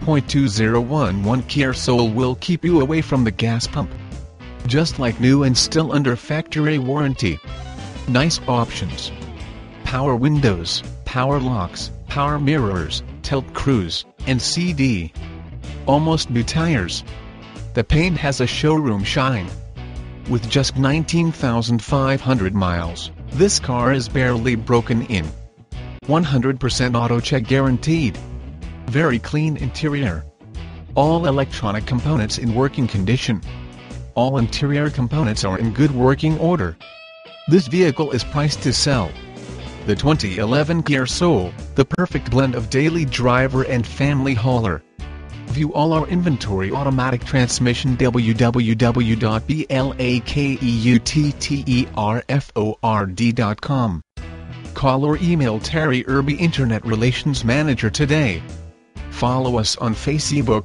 0.2011 Kia Soul will keep you away from the gas pump. Just like new and still under factory warranty. Nice options. Power windows, power locks, power mirrors, tilt cruise, and CD. Almost new tires. The paint has a showroom shine. With just 19,500 miles, this car is barely broken in. 100% AutoCheck guaranteed. Very clean interior. All electronic components in working condition. All interior components are in good working order. This vehicle is priced to sell. The 2011 Kia Soul, the perfect blend of daily driver and family hauler. View all our inventory automatic transmission www.blakeutterford.com. Call or email Terri Irby Internet Relations Manager today. Follow us on Facebook,